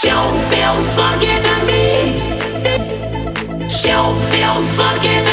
She'll feel forgiven me. She'll feel forgiven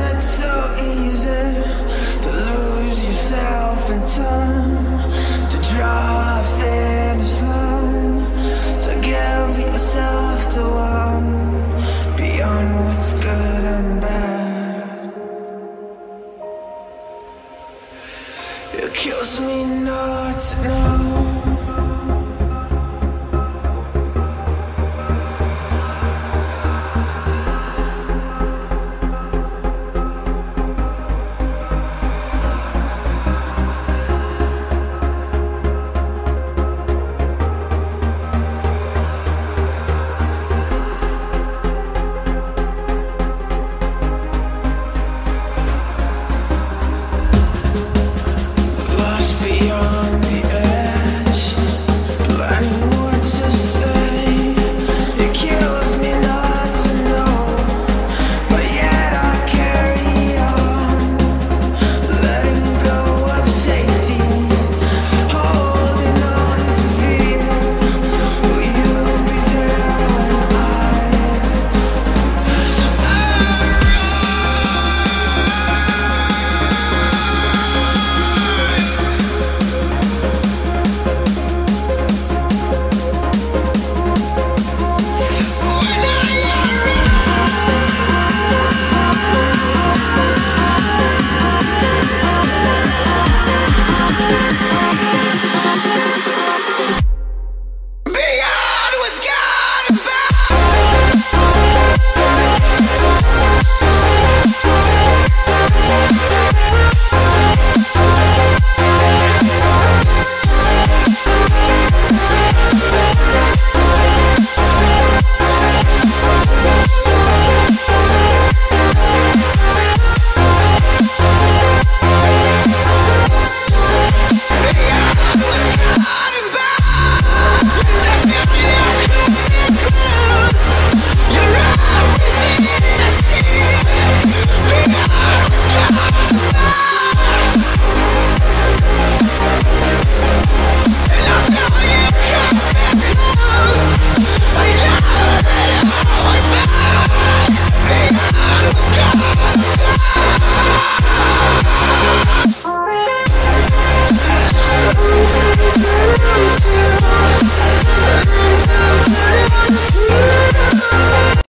it so easy to lose yourself in time, to draw